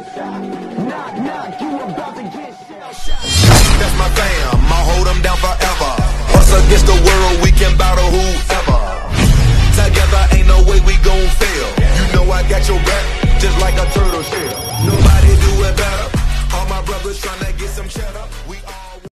Knock, knock, you about to get shell That's my fam, I'll hold them down forever. Us against the world, we can battle whoever. Together, ain't no way we gon' fail. You know I got your back, just like a turtle shell.